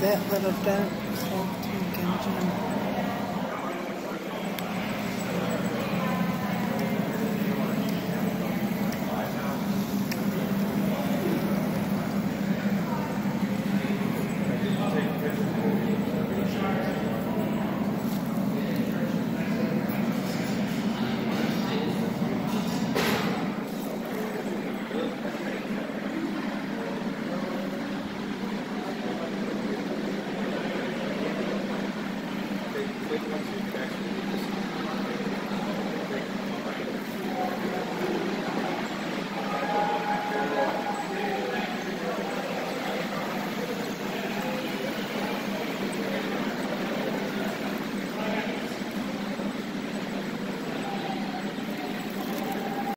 that little cloak wait for you to actually